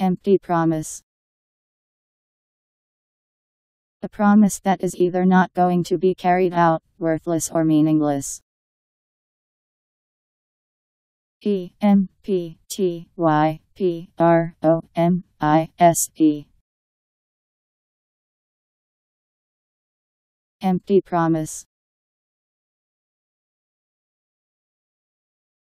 Empty promise. A promise that is either not going to be carried out, worthless or meaningless. E M P T Y P R O M I S E Empty promise